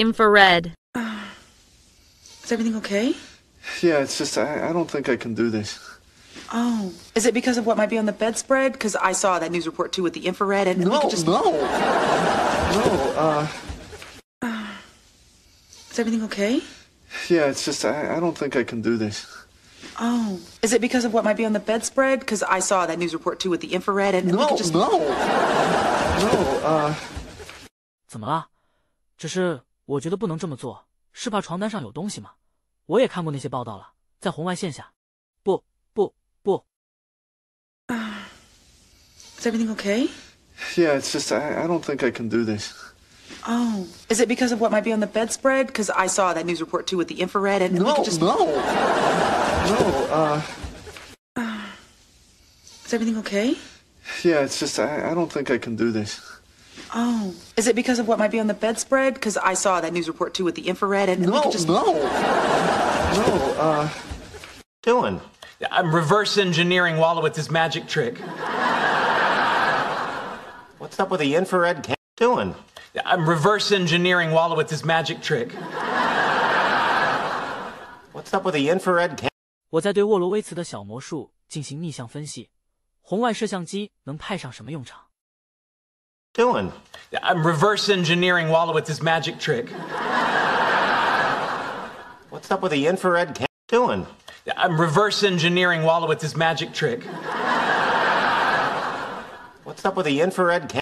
Infrared. Is everything okay? Yeah, it's just I, I don't think I can do this. Oh. Is it because of what might be on the bedspread? Because I saw that news report too with the infrared and we No, could just. no, no. Uh, Is everything okay? yeah, it's just I, I don't think I can do this. Oh. Is it because of what might be on the bedspread? Because I saw that news report too with the infrared and we No, could just. no, no. Uh, 怎么了？只是 我觉得不能这么做，是怕床单上有东西吗？我也看过那些报道了，在红外线下。不不不， Is everything okay? yeah, it's just I, I don't think I can do this. Oh. Is it because of what might be on the bedspread? Because I saw that news report too with the infrared and we No, could just. no, no. Uh, Is everything okay? yeah, it's just I, I don't think I can do this. Oh, is it because of what might be on the bedspread? Because I saw that news report too with the infrared and no, just... no, no. Uh, Dylan, I'm reverse engineering Wolowitz's magic trick. What's up with the infrared? Cam- Dylan, I'm reverse engineering Wolowitz's magic trick. What's up with the infrared? Cam- 我在对沃罗威茨的小魔术进行逆向分析，红外摄像机能派上什么用场？Doing? I'm reverse engineering Wolowitz's magic trick. What's up with the infrared cam? Doing? I'm reverse engineering Wolowitz's magic trick. What's up with the infrared cam?